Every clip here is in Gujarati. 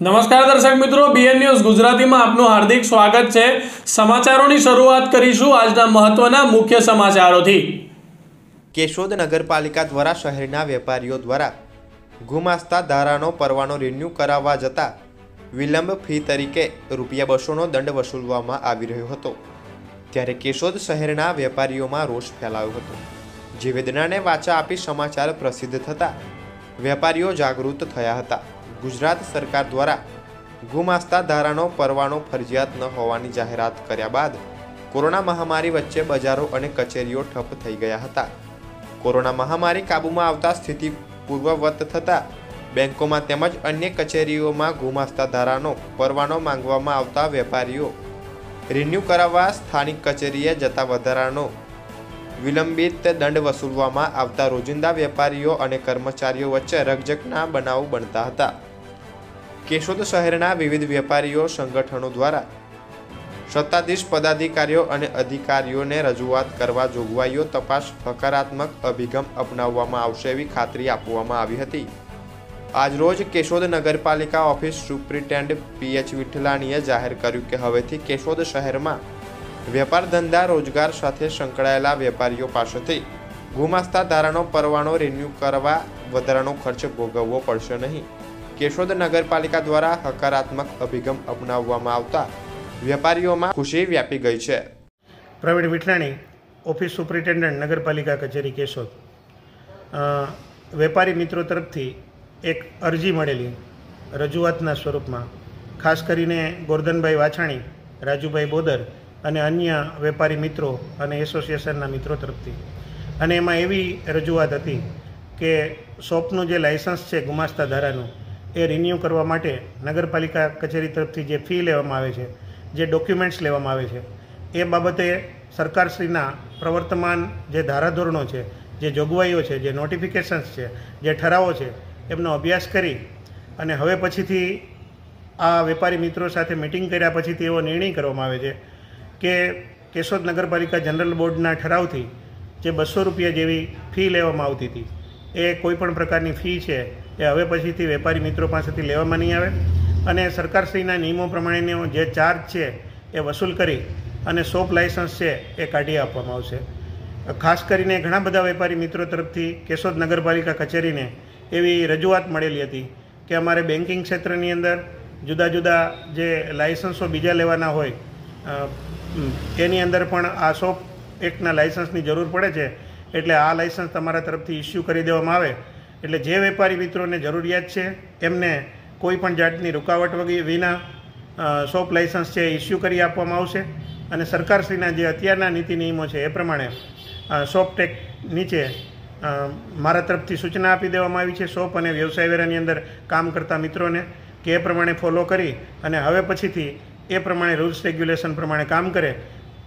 નમસ્કાર દર્શક મિત્રો બીએન ન્યૂઝ ગુજરાતીમાં આપનું હાર્દિક સ્વાગત છે. સમાચારોની શરૂઆત કરીશું આજના મહત્વના મુખ્ય સમાચારોથી. કેશોદ નગરપાલિકા દ્વારા શહેરના વેપારીઓ દ્વારા ગુમાસ્તા ધારાનો પરવાનો રિન્યૂ કરાવવા જતા વિલંબ ફી તરીકે રૂપિયા બસોનો દંડ વસૂલવામાં આવી રહ્યો હતો. ત્યારે કેશોદ શહેરના વેપારીઓમાં રોષ ફેલાયો હતો. જે વેદનાને વાચા આપી સમાચાર પ્રસિદ્ધ થતા વેપારીઓ જાગૃત થયા હતા. ગુજરાત સરકાર દ્વારા ગુમાસ્તા ધારાનો પરવાનો ફરજિયાત ન હોવાની જાહેરાત કર્યા બાદ કોરોના મહામારી વચ્ચે બજારો અને કચેરીઓ ઠપ થઈ ગયા હતા. કોરોના મહામારી કાબૂમાં આવતા સ્થિતિ પૂર્વવત થતાં બેંકોમાં તેમજ અન્ય કચેરીઓમાં ગુમાસ્તા ધારાનો પરવાનો માંગવામાં આવતા વેપારીઓ રિન્યૂ કરાવવા સ્થાનિક કચેરીએ જતા વધારાનો વિલંબિત દંડ વસૂલવામાં આવતા રોજિંદા વેપારીઓ અને કર્મચારીઓ વચ્ચે રગજકના બનાવો બનતા હતા. કેશોદ શહેરના વિવિધ વેપારીઓ, સંગઠનો દ્વારા સત્તાધીશ પદાધિકારીઓ અને અધિકારીઓને રજૂઆત કરવા જોગવાઈઓ તપાસ હકારાત્મક અભિગમ અપનાવવામાં આવશે એવી ખાતરી આપવામાં આવી હતી. આજરોજ કેશોદ નગરપાલિકા ઓફિસ સુપ્રિન્ટેન્ડ પીએચ વિઠલાણીએ જાહેર કર્યું કે હવેથી કેશોદ શહેરમાં વેપાર ધંધા રોજગાર સાથે સંકળાયેલા વેપારીઓ પાસેથી ગુમાસ્તા ધારાનો પરવાનો રિન્યૂ કરવા વધારાનો ખર્ચ ભોગવવો પડશે નહીં. કેશોદ નગરપાલિકા દ્વારા હકારાત્મક અભિગમ અપનાવવામાં આવતા વેપારીઓમાં ખુશી વ્યાપી ગઈ છે. પ્રવીણ વિઠલાણી ઓફિસ સુપ્રિન્ટેન્ડન્ટ, નગરપાલિકા કચેરી કેશોદ. વેપારી મિત્રો તરફથી એક અરજી મળેલી રજૂઆતના સ્વરૂપમાં. ખાસ કરીને ગોરધનભાઈ વાછાણી, રાજુભાઈ બોદર અને અન્ય વેપારી મિત્રો અને એસોસિએશનના મિત્રો તરફથી. અને એમાં એવી રજૂઆત હતી કે શોપનું જે લાઇસન્સ છે ગુમાસ્તા ધારાનું એ રિન્યૂ કરવા માટે નગરપાલિકા કચેરી તરફથી જે ફી લેવામાં આવે છે, જે ડોક્યુમેન્ટ્સ લેવામાં આવે છે, એ બાબતે સરકારશ્રીના પ્રવર્તમાન જે ધારાધોરણો છે, જે જોગવાઈઓ છે, જે નોટિફિકેશન્સ છે, જે ઠરાવો છે, એમનો અભ્યાસ કરી અને હવે પછીથી આ વેપારી મિત્રો સાથે મિટિંગ કર્યા પછીથી એવો નિર્ણય કરવામાં આવે છે કે કેશોદ નગરપાલિકા જનરલ બોર્ડના ઠરાવથી જે બસો રૂપિયા જેવી ફી લેવામાં આવતી હતી. એ કોઈપણ પ્રકારની ફી છે, એ હવે પછીથી વેપારી મિત્રો પાસેથી લેવામાં નહીં આવે. અને સરકારશ્રીના નિયમો પ્રમાણેનો જે ચાર્જ છે, એ વસૂલ કરી અને શોપ લાઇસન્સ છે, એ કાઢી આપવામાં આવશે. ખાસ કરીને ઘણા બધા વેપારી મિત્રો તરફથી કેશોદ નગરપાલિકા કચેરીને એવી રજૂઆત મળેલી હતી કે અમારે બેન્કિંગ ક્ષેત્રની અંદર જુદા જુદા જે લાઇસન્સો બીજા લેવાના હોય એની અંદર પણ આ શોપ એકના લાઇસન્સની જરૂર પડે છે. એટલે આ લાઇસન્સ તમારા તરફથી ઇસ્યુ કરી દેવામાં આવે. એટલે જે વેપારી મિત્રોને જરૂરિયાત છે એમને કોઈ પણ જાતની રૂકાવટ વગેરે વિના શોપ લાઇસન્સ છે ઇસ્યુ કરી આપવામાં આવશે. અને સરકારશ્રીના જે અત્યારના નીતિ નિયમો છે એ પ્રમાણે અ, શોપ ટેક નીચે મારા તરફથી સૂચના આપી દેવામાં આવી છે શોપ અને વ્યવસાય વેરાની અંદર કામ કરતા મિત્રોને કે એ પ્રમાણે ફોલો કરી અને હવે પછીથી એ પ્રમાણે રૂલ્સ રેગ્યુલેશન પ્રમાણે કામ કરે.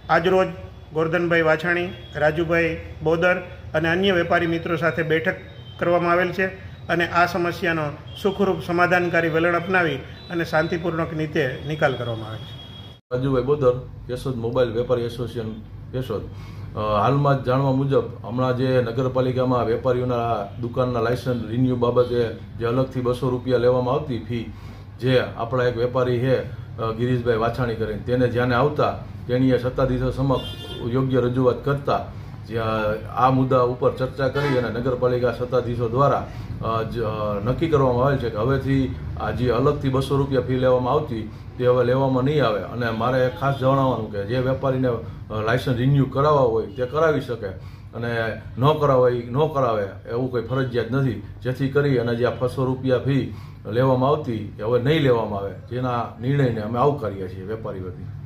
આજરોજ ગોરધનભાઈ વાછાણી, રાજુભાઈ બોદર અને અન્ય વેપારી મિત્રો સાથે બેઠક કરવામાં આવેલ છે અને આ સમસ્યાનો સુખરૂપ સમાધાનકારી વલણ અપનાવી અને શાંતિપૂર્વક રીતે નિકાલ કરવામાં આવે છે. રાજુભાઈ બોદર, યશોદ મોબાઈલ વેપારી એસોસિએશન, યશોદ. હાલમાં જાણવા મુજબ હમણાં જે નગરપાલિકામાં વેપારીઓના દુકાનના લાયસન્સ રિન્યુ બાબતે જે અલગથી બસો રૂપિયા લેવામાં આવતી ફી જે આપણા એક વેપારી છે ગિરીશભાઈ વાછાણી કરીને, તેને જ્યાંને આવતા તેણીએ સત્તાધીશો સમક્ષ યોગ્ય રજૂઆત કરતા આ મુદ્દા ઉપર ચર્ચા કરી અને નગરપાલિકા સત્તાધીશો દ્વારા નક્કી કરવામાં આવેલ છે કે હવેથી આ જે અલગથી બસો રૂપિયા ફી લેવામાં આવતી, તે હવે લેવામાં નહીં આવે. અને મારે ખાસ જણાવવાનું કે જે વેપારીને લાયસન્સ રિન્યૂ કરાવવા હોય, તે કરાવી શકે. અને ન કરાવે એ ન કરાવે, એવું કોઈ ફરજિયાત નથી. જેથી કરી અને જે આ બસો રૂપિયા ફી લેવામાં આવતી, એ હવે નહીં લેવામાં આવે. જેના નિર્ણયને અમે આવકારીએ છીએ વેપારી વતી.